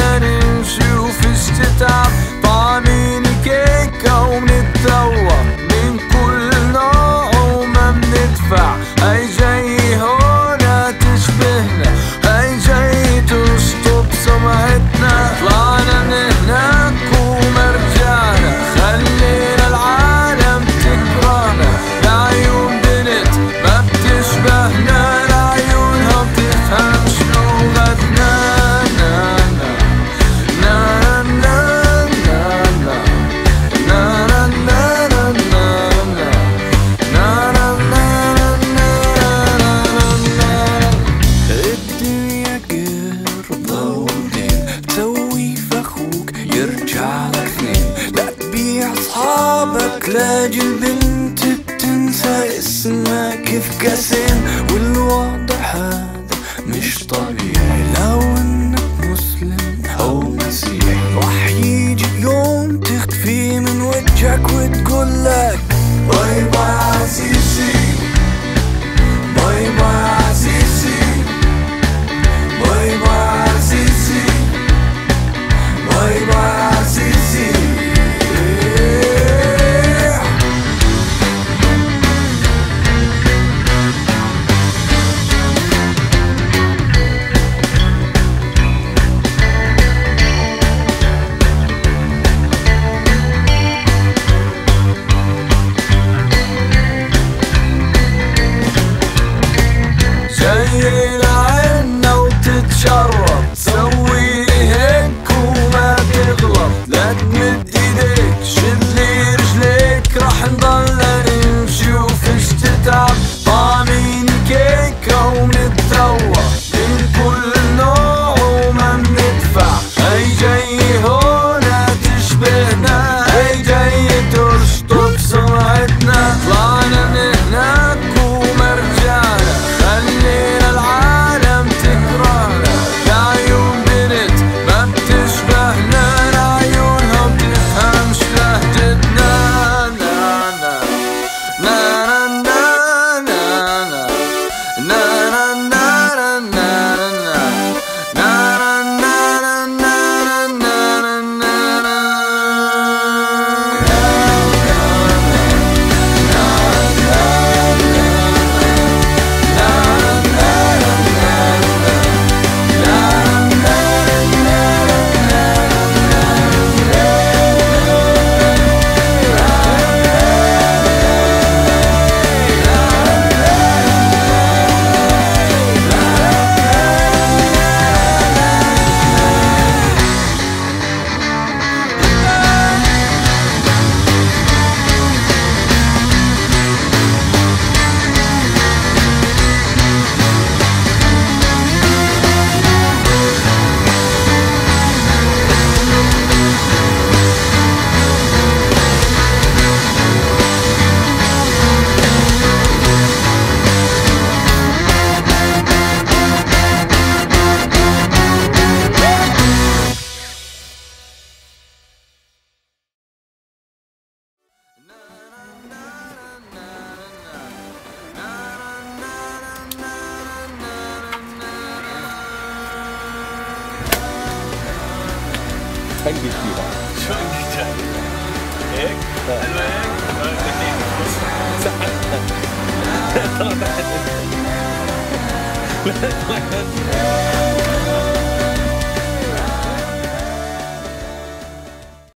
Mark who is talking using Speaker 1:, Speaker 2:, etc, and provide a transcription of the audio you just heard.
Speaker 1: Beklenen şu füstü تلاقي البنت بتنسى اسمك في كاسين والوضع هذا مش طبيعي. yeah.
Speaker 2: kein Whisky rein.
Speaker 1: Schon wieder. Eck?
Speaker 2: Ja. Hallo
Speaker 1: Eck? Hallo Eck?
Speaker 2: Hallo Eck?